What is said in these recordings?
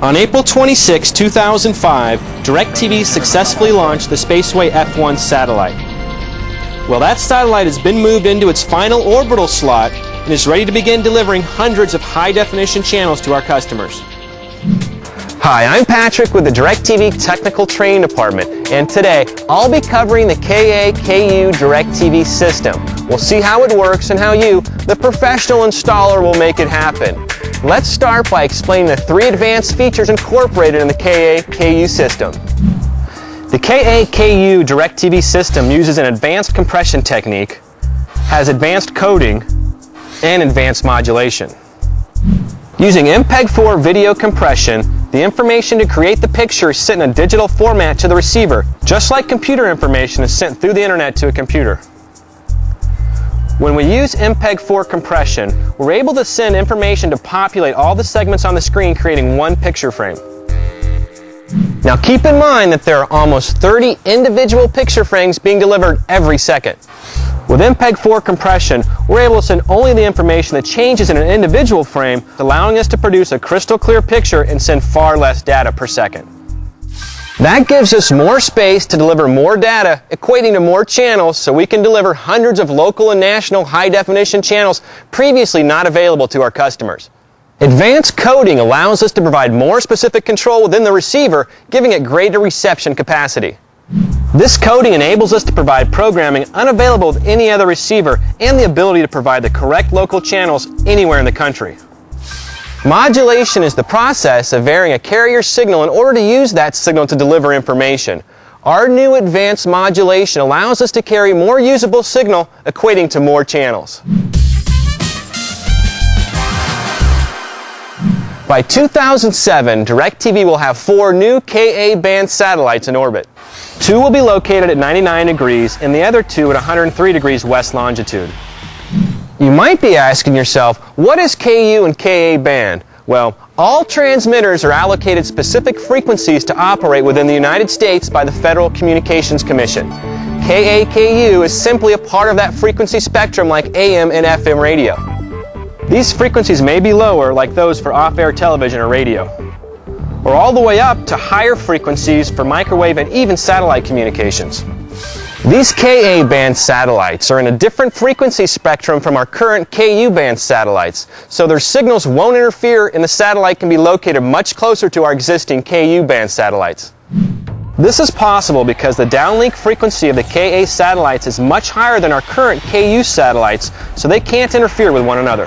On April 26, 2005, DirecTV successfully launched the Spaceway F1 satellite. Well, that satellite has been moved into its final orbital slot and is ready to begin delivering hundreds of high-definition channels to our customers. Hi, I'm Patrick with the DirecTV Technical Training Department, and today I'll be covering the KAKU DirecTV system. We'll see how it works and how you, the professional installer, will make it happen. Let's start by explaining the three advanced features incorporated in the KA-KU system. The KA-KU DirecTV system uses an advanced compression technique, has advanced coding, and advanced modulation. Using MPEG-4 video compression, the information to create the picture is sent in a digital format to the receiver, just like computer information is sent through the internet to a computer. When we use MPEG-4 compression, we're able to send information to populate all the segments on the screen creating one picture frame. Now keep in mind that there are almost 30 individual picture frames being delivered every second. With MPEG-4 compression, we're able to send only the information that changes in an individual frame, allowing us to produce a crystal clear picture and send far less data per second. That gives us more space to deliver more data, equating to more channels so we can deliver hundreds of local and national high definition channels previously not available to our customers. Advanced coding allows us to provide more specific control within the receiver, giving it greater reception capacity. This coding enables us to provide programming unavailable with any other receiver and the ability to provide the correct local channels anywhere in the country. Modulation is the process of varying a carrier signal in order to use that signal to deliver information. Our new advanced modulation allows us to carry more usable signal, equating to more channels. By 2007, DirecTV will have four new Ka-band satellites in orbit. Two will be located at 99 degrees and the other two at 103 degrees west longitude. You might be asking yourself, what is KU and KA band? Well, all transmitters are allocated specific frequencies to operate within the United States by the Federal Communications Commission. KAKU is simply a part of that frequency spectrum like AM and FM radio. These frequencies may be lower like those for off-air television or radio, or all the way up to higher frequencies for microwave and even satellite communications. These Ka-band satellites are in a different frequency spectrum from our current Ku-band satellites, so their signals won't interfere and the satellite can be located much closer to our existing Ku-band satellites. This is possible because the downlink frequency of the Ka satellites is much higher than our current Ku satellites, so they can't interfere with one another.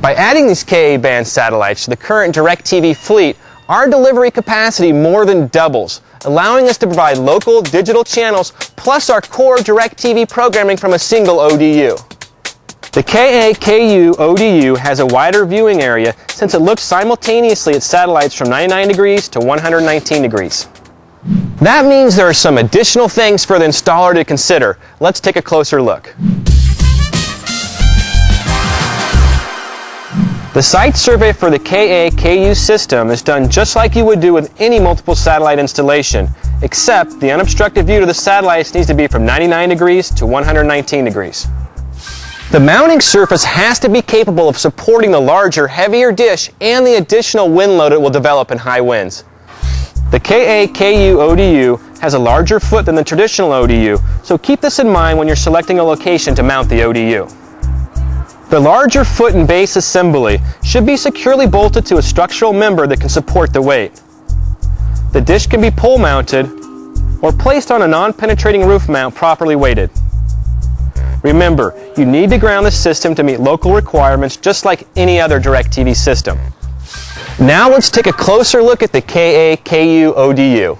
By adding these Ka-band satellites to the current DirecTV fleet, our delivery capacity more than doubles, allowing us to provide local digital channels plus our core DirecTV programming from a single ODU. The KA-KU ODU has a wider viewing area since it looks simultaneously at satellites from 99 degrees to 119 degrees. That means there are some additional things for the installer to consider. Let's take a closer look. The site survey for the KA-KU system is done just like you would do with any multiple satellite installation, except the unobstructed view to the satellites needs to be from 99 degrees to 119 degrees. The mounting surface has to be capable of supporting the larger, heavier dish and the additional wind load it will develop in high winds. The KA-KU ODU has a larger foot than the traditional ODU, so keep this in mind when you're selecting a location to mount the ODU. The larger foot and base assembly should be securely bolted to a structural member that can support the weight. The dish can be pole mounted or placed on a non-penetrating roof mount properly weighted. Remember, you need to ground the system to meet local requirements just like any other DirecTV system. Now let's take a closer look at the KA-KU ODU.